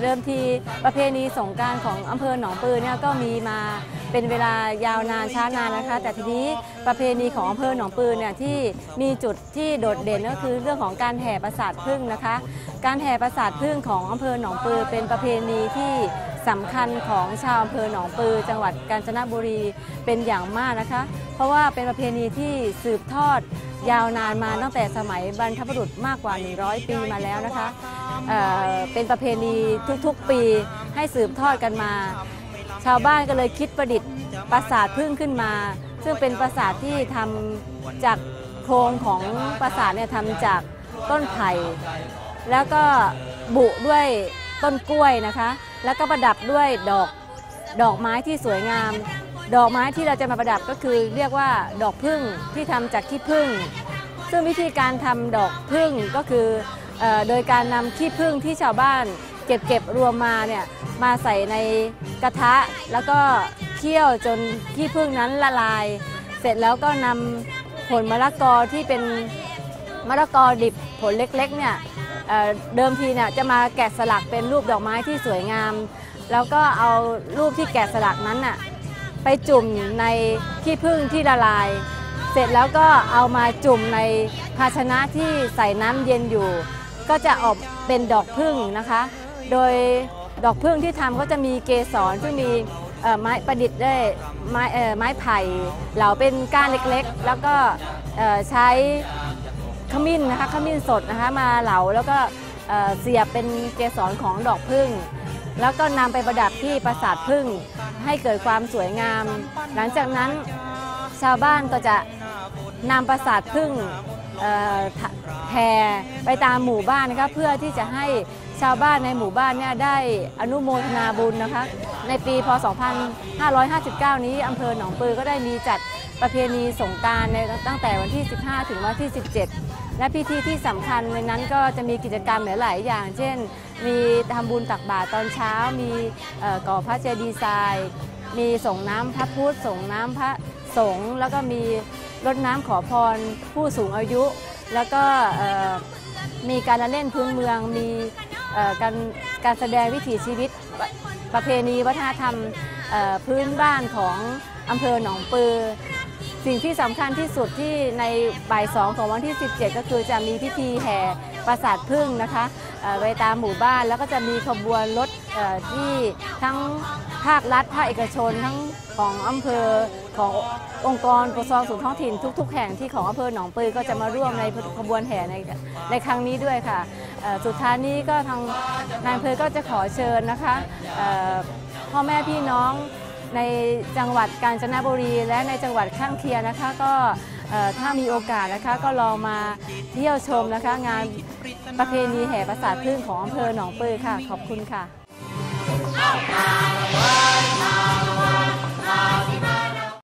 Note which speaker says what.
Speaker 1: เริ่มทีประเพณีสงการของอำเภอหนองปือเนี่ยก็มีมา เป็นเวลายาวนานช้านานนะคะ แต่ทีนี้ประเพณีของอำเภอหนองปือเนี่ยที่มีจุดที่โดดเด่นก็คือเรื่องของการแห่ประสาทพึ่งนะคะ การแห่ประสาทพึ่งของอำเภอหนองปือเป็นประเพณีที่สำคัญของชาวอำเภอหนองปือ จังหวัดกาญจนบุรีเป็นอย่างมากนะคะ เพราะว่าเป็นประเพณีที่สืบทอดยาวนานมาตั้งแต่สมัยบรรพบุรุษมากกว่า 100 ปีมาแล้วนะคะเเป็นประเพณีทุกๆปีให้สืบทอดกันมา ชาวบ้านก็เลยคิดประดิษฐ์ปราสาทพึ่งขึ้นมา ซึ่งเป็นปราสาทที่ทำจากโครงของปราสาทเนี่ยทำจากต้นไผ่แล้วก็บุด้วยต้นกล้วยนะคะ แล้วก็ประดับด้วยดอกดอกไม้ที่สวยงาม ดอกไม้ที่เราจะมาประดับก็คือ เรียกว่าดอกพึ่งที่ทำจากขี้ผึ้งซึ่งวิธีการทำดอกพึ่งก็คือออโดยการนำขี้ผึ้งที่ชาวบ้านเก็บเก็บรวมมาเนี่ยมาใส่ใน กระทะแล้วก็เคี่ยวจนขี้ผึ้งนั้นละลาย เสร็จแล้วก็นำผลมะละกอที่เป็นมะละกอดิบผลเล็กๆเนี่ยเเดิมทีเนี่ยจะมาแกะสลักเป็นรูปดอกไม้ที่สวยงาม แล้วก็เอารูปที่แกะสลักนั้นน่ะไปจุ่มในขี้ผึ้งที่ละลาย เสร็จแล้วก็เอามาจุ่มในภาชนะที่ใส่น้ำเย็นอยู่ ก็จะออกเป็นดอกพึ่งนะคะ โดย ดอกพึ่งที่ทำก็จะมีเกสรซึ่มีไม้ประดิษฐ์ด้วยไม้ไม้ไผ่เหลาเป็นก้านเล็กๆ แล้วก็ใช้ขมิ้นนะคะขมิ้นสดนะคะมาเหลาแล้วก็เสียบเป็นเกสรของดอกพึ่ง แล้วก็นำไปประดับที่ปราสาทพึ่งให้เกิดความสวยงาม หลังจากนั้นชาวบ้านก็จะนำประสาทพึ่งแห่ไปตามหมู่บ้านนะคะเพื่อที่จะให้ ชาวบ้านในหมู่บ้านเนี่ยได้อนุโมทนาบุญนะคะ ในปีพศ 2559 นี้อำเภอหนองปือก็ได้มีจัดประเพณีสงการในตั้งแต่วันที่ 15 ถึงวันที่ 17 และพิธีที่สำคัญในนั้นก็จะมีกิจกรรมหลาย ๆ อย่าง เช่น มีทำบุญตักบาตรตอนเช้า มีก่อพระเจดีย์ทราย มีส่งน้ำพระพุทธส่งน้ำพระสงฆ์แล้วก็มีรดน้ำขอพรผู้สูงอายุ แล้วก็มีการละเล่นพื้นเมือง มี การการแสดงวิถีชีวิตประเพณีวัฒนธรรมพื้นบ้านของอำเภอหนองปือ สิ่งที่สำคัญที่สุดที่ในบ่ายสองของวันที่ 17 ก็คือจะมีพิธีแห่ปราสาทพึ่งนะคะไปตามหมู่บ้านแล้วก็จะมีขบวนรถที่ทั้งภาครัฐภาคเอกชนทั้งของอำเภอขององค์กรปกครองส่วนท้องถิ่นทุก ๆ แห่งที่ของอำเภอหนองปือก็จะมาร่วมในขบวนแห่ในในครั้งนี้ด้วยค่ะ สุดท้ายนี้ก็ทางนายอำเภอก็จะขอเชิญนะคะพ่อแม่พี่น้องในจังหวัดกาญจนบุรี และในจังหวัดข้างเคียงนะคะ ก็ถ้ามีโอกาสนะคะก็ลองมาเที่ยวชมนะคะ งานประเพณีแห่ประสาทพึ่งของอำเภอหนองปือค่ะ ขอบคุณค่ะ